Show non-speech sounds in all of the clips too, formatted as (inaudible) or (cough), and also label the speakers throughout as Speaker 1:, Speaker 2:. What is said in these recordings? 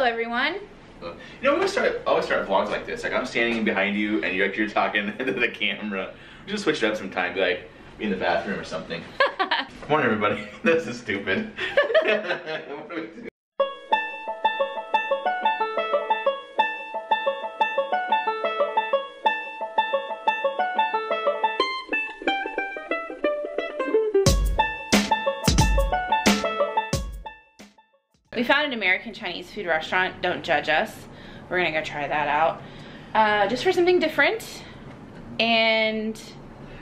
Speaker 1: Hello, everyone.
Speaker 2: You know, we always start always start vlogs like this. Like I'm standing behind you, and you're like you're talking (laughs) into the camera. We just switch it up sometime. Be like, be in the bathroom or something. (laughs) On, everybody. (laughs) this is stupid. We
Speaker 1: found an American Chinese food restaurant. Don't judge us. We're gonna go try that out. Uh, just for something different. And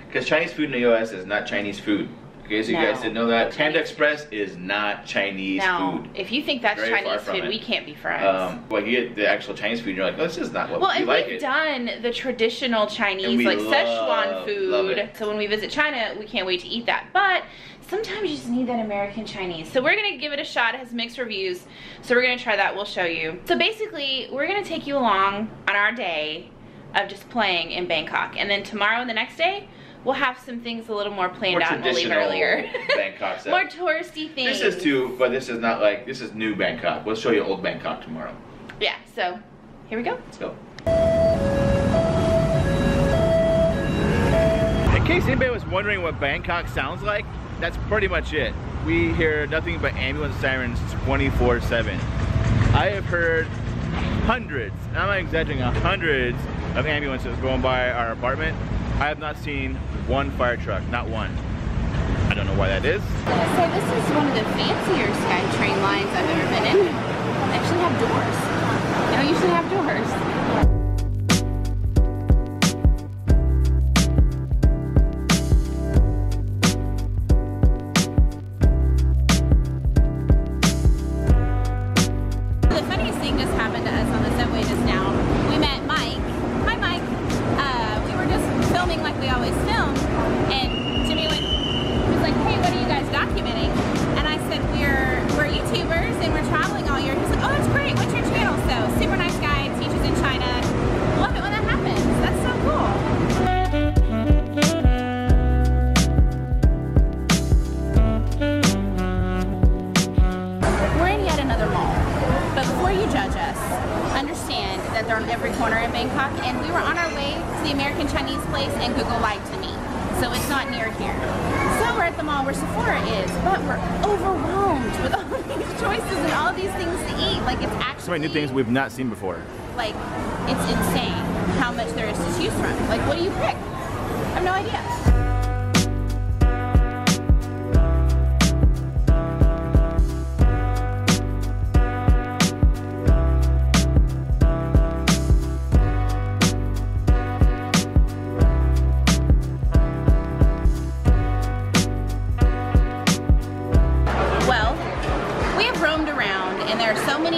Speaker 2: Because Chinese food in the U.S. is not Chinese food. Okay, so you guys didn't know that. Panda Express is not Chinese
Speaker 1: now,
Speaker 2: food.
Speaker 1: if you think that's
Speaker 2: Very
Speaker 1: Chinese food,
Speaker 2: it.
Speaker 1: we can't be friends.
Speaker 2: Um, like you get the actual Chinese food, and you're like, oh, this is not what
Speaker 1: well,
Speaker 2: we
Speaker 1: and
Speaker 2: like
Speaker 1: we've
Speaker 2: it.
Speaker 1: done the traditional Chinese, like
Speaker 2: love-
Speaker 1: Szechuan food. So when we visit China, we can't wait to eat that. But sometimes you just need that American Chinese. So we're gonna give it a shot. It has mixed reviews. So we're gonna try that. We'll show you. So basically, we're gonna take you along on our day of just playing in Bangkok. And then tomorrow and the next day, we'll have some things a little more planned
Speaker 2: More
Speaker 1: out and we'll leave
Speaker 2: traditional
Speaker 1: earlier. (laughs)
Speaker 2: Bangkok (laughs) stuff.
Speaker 1: more touristy things.
Speaker 2: This is too, but this is not like this is new Bangkok. We'll show you old Bangkok tomorrow.
Speaker 1: Yeah, so here we go.
Speaker 2: Let's go. In case anybody was wondering what Bangkok sounds like, that's pretty much it. We hear nothing but ambulance sirens 24-7. I have heard hundreds, and I'm not exaggerating, hundreds of ambulances going by our apartment. I have not seen one fire truck, not one. I don't know why that is.
Speaker 1: So this is one of the fancier SkyTrain lines I've ever been in. They actually have doors. They don't usually have doors. All these things to eat. Like it's actually
Speaker 2: So many new things we've not seen before.
Speaker 1: like it's insane how much there is to choose from. Like what do you pick? I have no idea.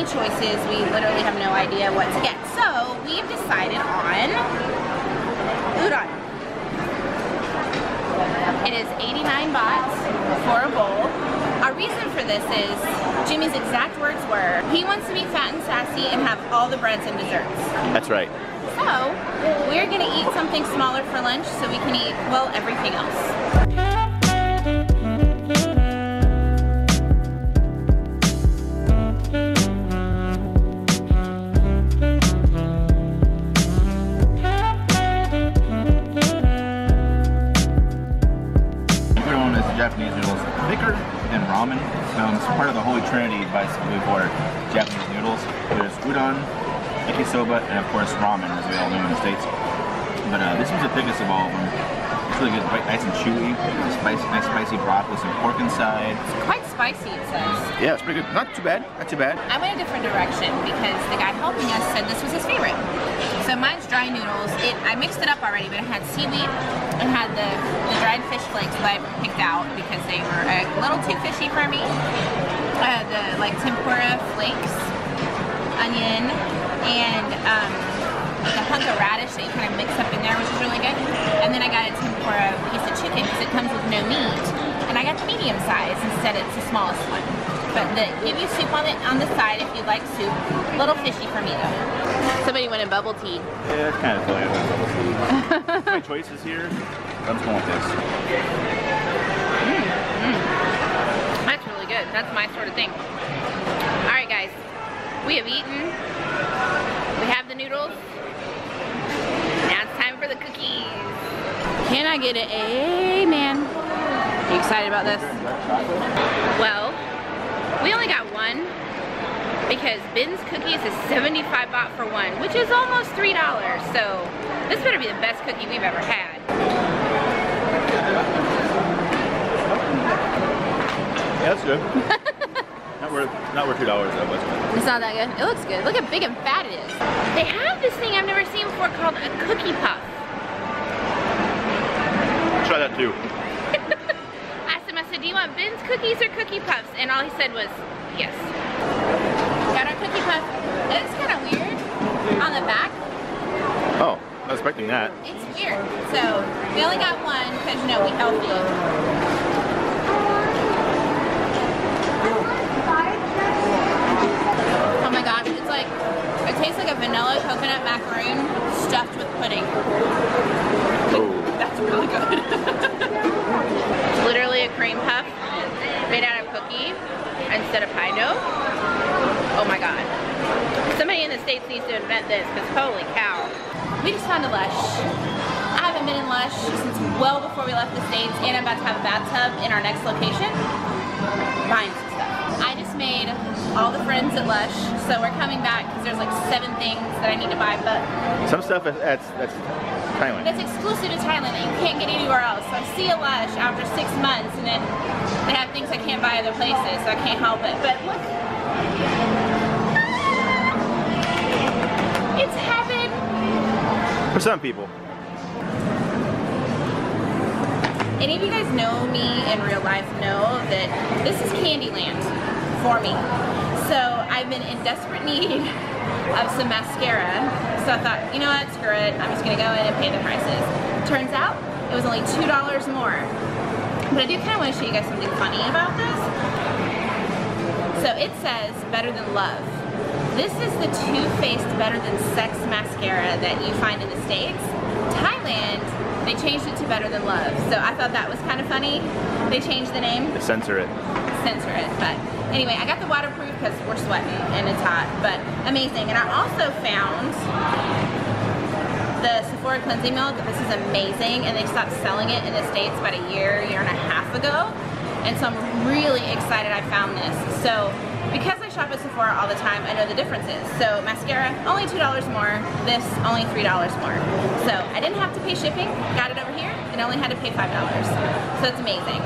Speaker 1: Many choices we literally have no idea what to get. So we've decided on udon. It is 89 baht for a bowl. Our reason for this is Jimmy's exact words were he wants to be fat and sassy and have all the breads and desserts.
Speaker 2: That's right.
Speaker 1: So we're gonna eat something smaller for lunch so we can eat, well, everything else.
Speaker 3: The thickest of all of them. It's really good, nice and chewy. Spicy, nice spicy broth with some pork inside.
Speaker 1: It's Quite spicy, it says.
Speaker 3: Yeah, it's pretty good. Not too bad. Not too bad.
Speaker 1: I went a different direction because the guy helping us said this was his favorite. So mine's dry noodles. It I mixed it up already, but it had seaweed and had the, the dried fish flakes that I picked out because they were a little too fishy for me. Uh, the like tempura flakes, onion, and um, I got a tempura piece of chicken because it comes with no meat. And I got the medium size instead it's the smallest one. But the give you soup on it on the side if you like soup. A Little fishy for me though. Somebody went wanted bubble tea.
Speaker 3: Yeah, it's kind of silly. (laughs) My choices here. I'm just going with this. Mm, mm.
Speaker 1: That's really good. That's my sort of thing. All right, guys. We have eaten. We have the noodles. Can I get an amen? Are you excited about this? Well, we only got one because Ben's Cookies is 75 baht for one, which is almost $3. So this better be the best cookie we've ever had.
Speaker 2: Yeah, that's good. (laughs) not worth not worth two dollars though, but
Speaker 1: It's not that good. It looks good. Look how big and fat it is. They have this thing I've never seen before called a cookie puff.
Speaker 2: Try that too.
Speaker 1: I (laughs) asked him, I said, do you want Ben's cookies or cookie puffs? And all he said was, yes. Got our cookie puff. It's kind of weird on the back.
Speaker 2: Oh, I was expecting that.
Speaker 1: It's weird. So we only got one because, you know, we healthy. Well before we left the States and I'm about to have a bathtub in our next location. Buying some stuff. I just made all the friends at Lush, so we're coming back because there's like seven things that I need to buy, but
Speaker 2: Some stuff that's that's Thailand.
Speaker 1: that's exclusive to Thailand that you can't get anywhere else. So I see a Lush after six months and then they have things I can't buy other places, so I can't help it. But look. It's heaven.
Speaker 2: For some people.
Speaker 1: Any of you guys know me in real life know that this is Candyland for me. So I've been in desperate need (laughs) of some mascara. So I thought, you know what, screw it. I'm just gonna go in and pay the prices. Turns out it was only $2 more. But I do kind of want to show you guys something funny about this. So it says better than love. This is the Too Faced Better Than Sex mascara that you find in the States. Thailand, they changed it to Better Than Love. So I thought that was kind of funny. They changed the name,
Speaker 2: They censor it.
Speaker 1: censor it. But anyway, I got the waterproof because we're sweating and it's hot, but amazing. And I also found the Sephora cleansing milk. This is amazing, and they stopped selling it in the States about a year, year and a half ago. And so I'm really excited I found this. So I shop at Sephora all the time, I know the differences. So mascara, only $2 more. This, only $3 more. So I didn't have to pay shipping, got it over here, and only had to pay $5. So it's amazing.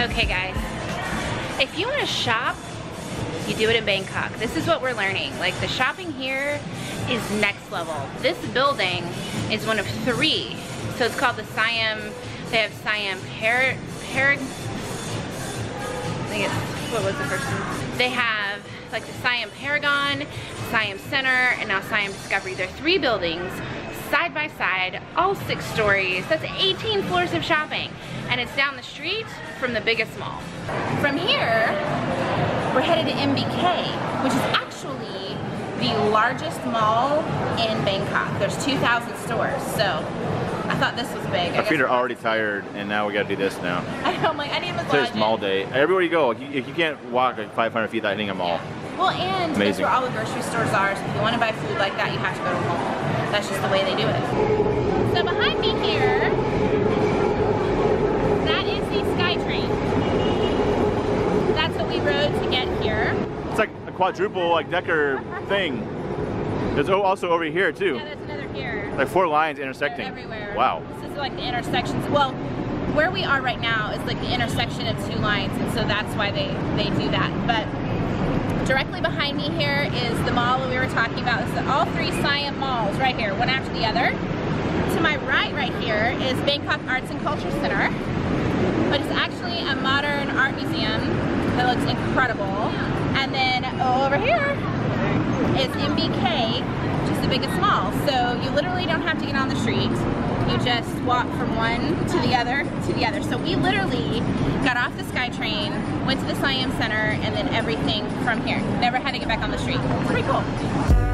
Speaker 1: Okay guys, if you want to shop, you do it in Bangkok. This is what we're learning. Like the shopping here is next level. This building is one of three. So it's called the Siam, they have Siam Par, Par, I think it's, what was the first one? They have like the Siam Paragon, Siam Center, and now Siam Discovery. They're three buildings side by side, all six stories. That's 18 floors of shopping. And it's down the street from the biggest mall. From here, we're headed to MBK, which is actually the largest mall in Bangkok. There's 2,000 stores, so I thought this was big.
Speaker 2: Our feet are already tired, and now we gotta do this now. (laughs)
Speaker 1: I know, I'm like, I need a massage.
Speaker 2: Mall day. Everywhere you go, if you, you can't walk like 500 feet without hitting a mall.
Speaker 1: Well, and that's
Speaker 2: Amazing.
Speaker 1: where all the grocery stores are. So if you want to buy food like that, you have to go to a mall. That's just the way they do it. So behind me here, that is the SkyTrain. That's what we rode to get here.
Speaker 2: It's like a quadruple like decker thing. There's also over here too.
Speaker 1: Yeah, that's another here.
Speaker 2: Like four lines
Speaker 1: They're
Speaker 2: intersecting.
Speaker 1: everywhere.
Speaker 2: Wow.
Speaker 1: This is like the intersections. Well, where we are right now is like the intersection of two lines, and so that's why they they do that. But directly behind me here is the mall we were talking about. This is all three Siam malls right here, one after the other. To my right, right here is Bangkok Arts and Culture Center, but it's actually a modern art museum that looks incredible. And then oh, over here is MBK, which is the biggest mall. So you literally don't have to get on the street. You just walk from one to the other to the other. So we literally got off the SkyTrain, went to the Siam Center, and then everything from here. Never had to get back on the street. It's pretty cool.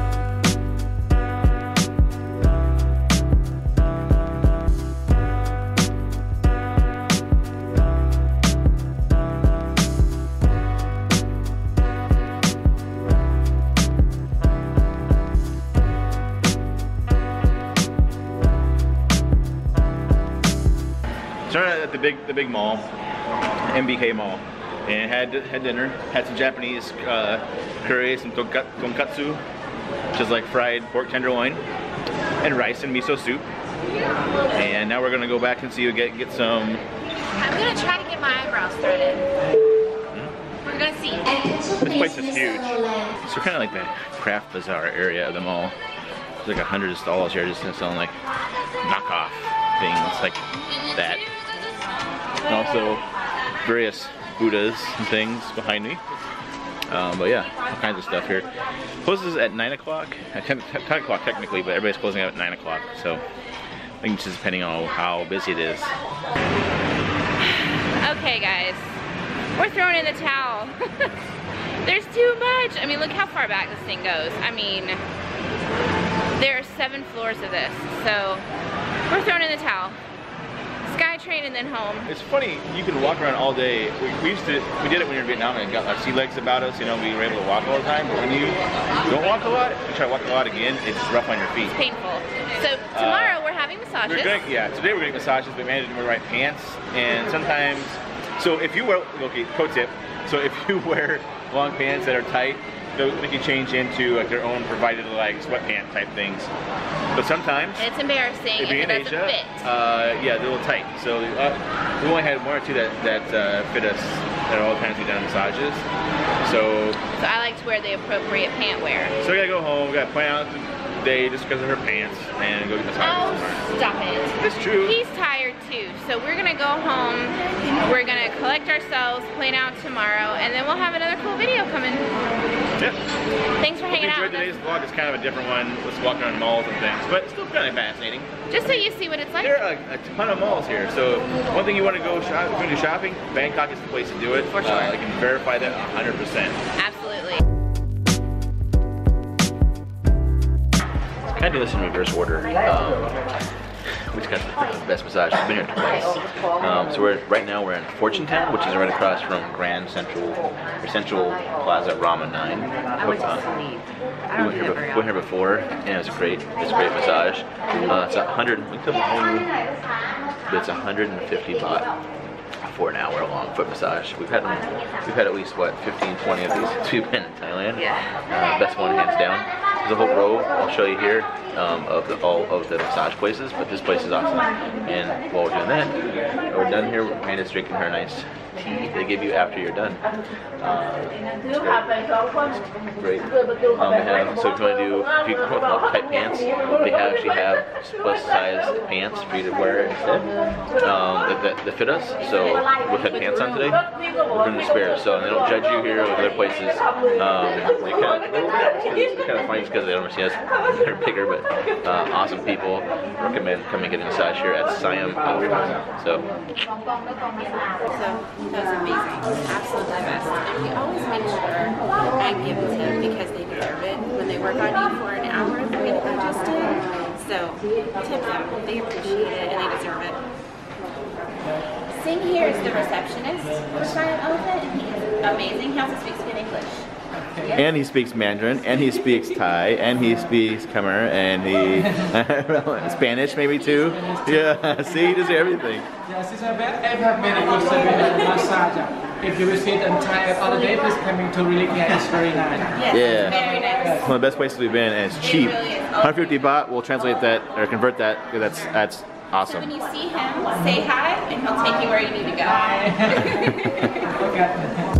Speaker 2: Big the big mall, MBK Mall, and had had dinner. Had some Japanese uh, curry, some tonkatsu, which is like fried pork tenderloin, and rice and miso soup. And now we're gonna go back and see you get get some.
Speaker 1: I'm gonna try to get my eyebrows threaded. We're gonna see.
Speaker 2: This place is huge. So kind of like the craft bazaar area of the mall. There's like a hundred stalls here just selling like knockoff things like that. And also various Buddhas and things behind me. Um, but yeah, all kinds of stuff here. Closes at 9 o'clock. At 10, 10 o'clock technically, but everybody's closing out at 9 o'clock. So I think it's just depending on how busy it is.
Speaker 1: Okay, guys, we're throwing in the towel. (laughs) There's too much. I mean, look how far back this thing goes. I mean, there are seven floors of this, so we're throwing in the towel. Skytrain and then home.
Speaker 2: It's funny, you can walk around all day. We, we used to, we did it when we were in Vietnam and got our sea legs about us, you know, we were able to walk all the time. But when you don't walk a lot, you try to walk a lot again, it's rough on your feet.
Speaker 1: Painful. So tomorrow uh, we're having massages.
Speaker 2: We're going, yeah, today we're getting massages, but managed to wear the right pants. And sometimes, so if you wear, okay, pro tip, so if you (laughs) wear long pants that are tight, make you change into like their own provided like sweatpant type things. But sometimes,
Speaker 1: It's embarrassing
Speaker 2: if
Speaker 1: if
Speaker 2: in Asia,
Speaker 1: fit.
Speaker 2: uh, yeah, they're a little tight. So uh, we only had one or two that, that uh, fit us at all times we done massages. So
Speaker 1: So I like to wear the appropriate pant wear.
Speaker 2: so we gotta go home, we gotta plan out the day just because of her pants and go get massages
Speaker 1: Oh, stop it.
Speaker 2: It's true.
Speaker 1: He's tired too, so we're gonna go home. We're gonna collect ourselves, plan out tomorrow, and then we'll have another cool video coming.
Speaker 2: Yeah.
Speaker 1: Thanks for
Speaker 2: Hope you
Speaker 1: hanging out
Speaker 2: enjoyed
Speaker 1: with
Speaker 2: today's vlog. It's kind of a different one. Let's walk around malls and things, but it's still kind of fascinating.
Speaker 1: Just so you see what it's like.
Speaker 2: There are a, ton of malls here. So one thing you want to go shop, if you're do shopping, Bangkok is the place to do it.
Speaker 1: For sure.
Speaker 2: Uh, I can verify that 100%.
Speaker 1: Absolutely.
Speaker 2: Kind of do this in reverse order. Um, just got the best massage. I've been here twice. Um, so we're right now we're in Fortune Town, which is right across from Grand Central or Central Plaza Rama Nine.
Speaker 4: I went
Speaker 2: Uh, we went here, went here before, and it was a great, it's a great massage. Uh, it's a hundred, we took home, but it's 150 baht for an hour long foot massage. We've had them, we've had at least what 15, 20 of these since (laughs) we've been in Thailand.
Speaker 4: Yeah.
Speaker 2: Uh, best one hands down. There's a whole row I'll show you here um, of the, all of the massage places, but this place is awesome. And while we're doing that, we're done here. Amanda's drinking her nice tea they give you after you're done. Uh, it's great. Um, they have, so if you want to do, if you with tight pants, they have, actually have plus size pants for you to wear instead um, that, that, that fit us. So we had pants on today. We're going to spare. So they don't judge you here like other places. Um, they kind of, it's kind of funny because they don't see us. They're bigger, but uh, awesome people. Recommend coming get a massage here at Siam. So
Speaker 4: So that was amazing. Absolutely best. And we always make sure I give a tip because they deserve it. When they work on you for an hour, the way that I just. So tip them. They appreciate it and they deserve it.
Speaker 1: Sing here is the receptionist for Silent Elephant, and he is amazing. He also speaks good English.
Speaker 2: And he speaks Mandarin, and he speaks Thai, and he speaks Khmer, and he (laughs) Spanish maybe too. Yeah, (laughs) see, he does everything.
Speaker 5: Yes, Isabel, I have many good service and massage. If you visit entire holiday, please coming to really care. It's very nice.
Speaker 4: Yes,
Speaker 2: Yeah.
Speaker 4: very nice.
Speaker 2: One of the best places we've been, and it's cheap. 150 baht. We'll translate that or convert that. 'cause That's that's
Speaker 1: When
Speaker 2: awesome.
Speaker 1: you see him, say hi, and he'll take you where you need to go. (laughs)
Speaker 5: Okay.